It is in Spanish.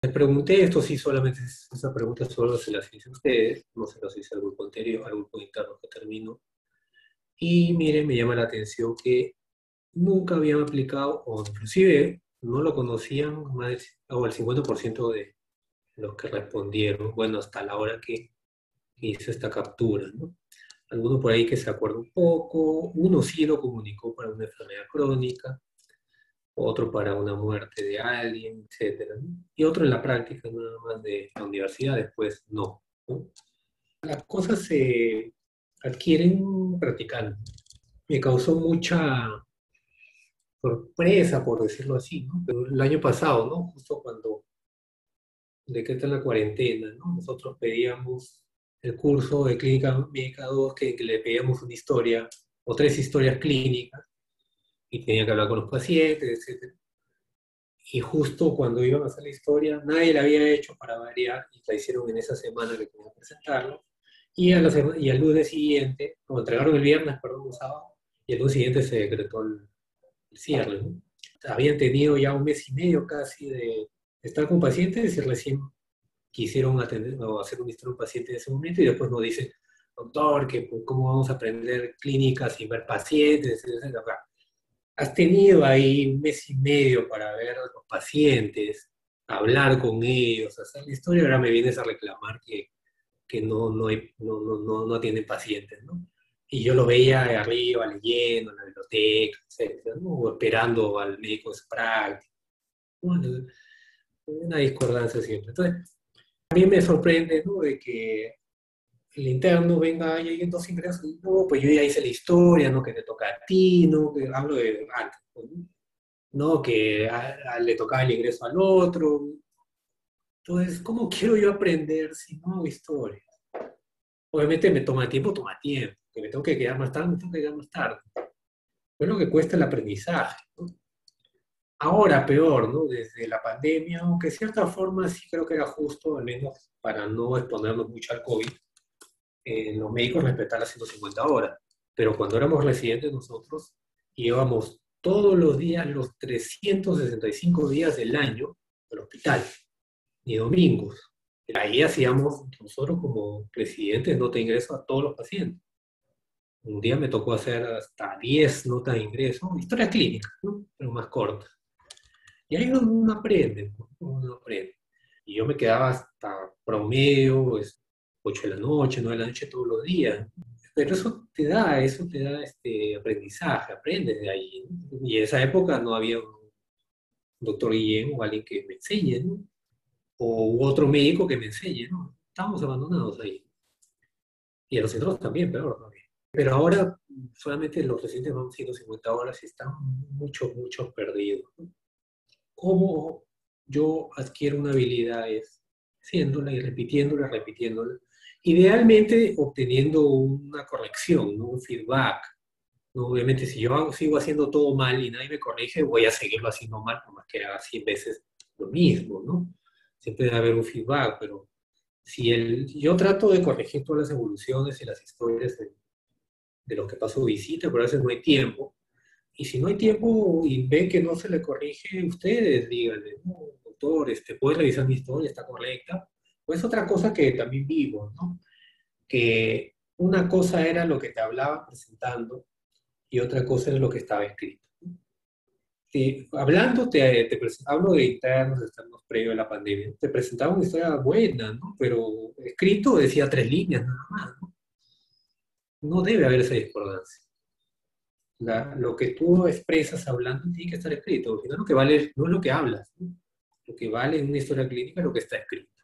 Les pregunté esto, sí, solamente esa pregunta solo se las hice a ustedes, no se las hice al grupo anterior, al grupo interno que terminó. Y miren, me llama la atención que nunca habían aplicado, o inclusive no lo conocían más o el 50% de los que respondieron, bueno, hasta la hora que hice esta captura, ¿no? Alguno por ahí que se acuerda un poco, uno sí lo comunicó para una enfermedad crónica, otro para una muerte de alguien, etc. Y otro en la práctica, nada más de la universidad, después no. Las cosas se adquieren practicando. Me causó mucha sorpresa, por decirlo así, ¿no? Pero el año pasado, ¿no? Justo cuando decretan la cuarentena, ¿no? Nosotros pedíamos el curso de Clínica Médica 2 que, le pedíamos una historia o tres historias clínicas y tenía que hablar con los pacientes, etc. Y justo cuando iban a hacer la historia, nadie la había hecho para variar y la hicieron en esa semana que tenía que presentarlo. Y, a la y al lunes siguiente, como entregaron el viernes, perdón, el sábado, y el lunes siguiente se decretó el, cierre. Habían tenido ya un mes y medio casi de estar con pacientes y recién quisieron atender o hacer un historia un paciente en ese momento y después nos dicen, doctor, que cómo vamos a aprender clínicas sin ver pacientes, etc. Has tenido ahí un mes y medio para ver a los pacientes, hablar con ellos, hacer la historia, ahora me vienes a reclamar que, que no, no, hay, no, no, no, atienden pacientes, ¿no? Y yo lo veía de arriba, leyendo en la biblioteca, etc., o esperando al médico de práctica. Bueno, una discordancia siempre. Entonces, a mí me sorprende, ¿no? De que el interno venga y hay dos ingresos, no, pues yo ya hice la historia, ¿no? Que te toca a ti, ¿no? Que hablo de antes, pues, ¿no? Que le tocaba el ingreso al otro. Entonces, ¿cómo quiero yo aprender si no hago historia? Obviamente me toma tiempo, toma tiempo. Que me tengo que quedar más tarde, me tengo que quedar más tarde. Es lo que cuesta el aprendizaje, ¿no? Ahora peor, ¿no? Desde la pandemia, aunque de cierta forma sí creo que era justo, al menos para no exponernos mucho al COVID, eh, los médicos respetar las 150 horas. Pero cuando éramos residentes nosotros, íbamos todos los días, los 365 días del año al hospital, ni domingos. Ahí hacíamos, nosotros como presidentes, nota de ingreso a todos los pacientes. Un día me tocó hacer hasta 10 notas de ingreso, historia clínica, ¿no? pero más cortas. Y ahí uno, aprende, uno aprende. Y yo me quedaba hasta promedio, 8 pues, de la noche, 9 de la noche todos los días. Pero eso te da, eso te da este aprendizaje, aprendes de ahí. Y en esa época no había un doctor Guillén o alguien que me enseñe, ¿no? O otro médico que me enseñe, ¿no? Estábamos abandonados ahí. Y a los centros también, peor. Pero ahora solamente los residentes van 150 horas y están mucho, mucho perdidos. ¿no? cómo yo adquiero una habilidad es haciéndola y repitiéndola, repitiéndola. Idealmente obteniendo una corrección, un feedback. Obviamente si yo sigo haciendo todo mal y nadie me corrige, voy a seguirlo haciendo mal, por más que haga 100 veces lo mismo, ¿no? Siempre debe haber un feedback, pero si el, yo trato de corregir todas las evoluciones y las historias de, de lo que pasó visita, pero a veces no hay tiempo, y si no hay tiempo y ven que no se le corrige, ustedes díganle, no, doctor, este, ¿puede revisar mi historia? ¿Está correcta? Pues otra cosa que también vivo. Que una cosa era lo que te hablaba presentando y otra cosa era lo que estaba escrito. hablando, te, hablo de internos, externos previo a la pandemia, te presentaba una historia buena, ¿no? Pero escrito decía tres líneas nada más, ¿no? No debe haber esa discordancia lo que tú expresas hablando tiene que estar escrito, no es lo que hablas, lo que vale en una historia clínica es lo que está escrito.